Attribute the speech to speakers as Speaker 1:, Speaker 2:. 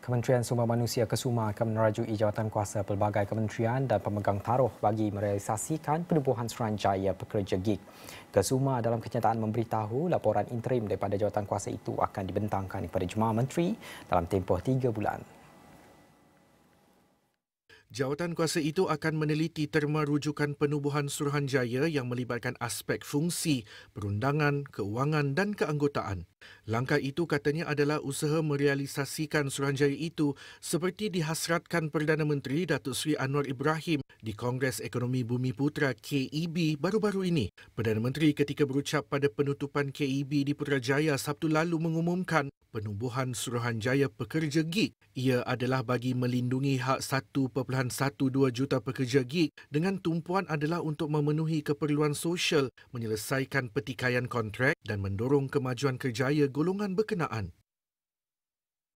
Speaker 1: Kementerian Sumber Manusia Kesuma akan menerajui jawatan kuasa pelbagai kementerian dan pemegang taruh bagi merealisasikan penubuhan Suruhanjaya pekerja gig. Kesuma dalam kenyataan memberitahu laporan interim daripada jawatan kuasa itu akan dibentangkan kepada Jemaah Menteri dalam tempoh tiga bulan.
Speaker 2: Jawatan kuasa itu akan meneliti terma rujukan penubuhan Suruhanjaya yang melibatkan aspek fungsi, perundangan, keuangan dan keanggotaan. Langkah itu katanya adalah usaha merealisasikan Suruhanjaya itu seperti dihasratkan Perdana Menteri Datuk Seri Anwar Ibrahim di Kongres Ekonomi Bumi Putra KEB baru-baru ini. Perdana Menteri ketika berucap pada penutupan KEB di Putrajaya Sabtu lalu mengumumkan penubuhan Suruhanjaya pekerja gig. Ia adalah bagi melindungi hak 1.12 juta pekerja gig dengan tumpuan adalah untuk memenuhi keperluan sosial, menyelesaikan pertikaian kontrak dan mendorong kemajuan kerjaya golongan berkenaan.